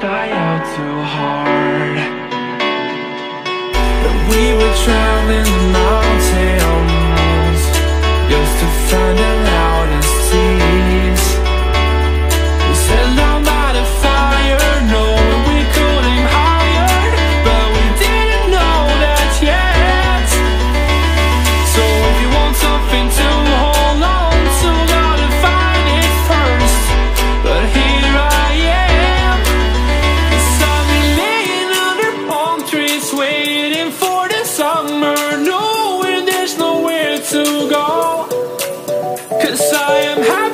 thy out too hard That we were Cause I am happy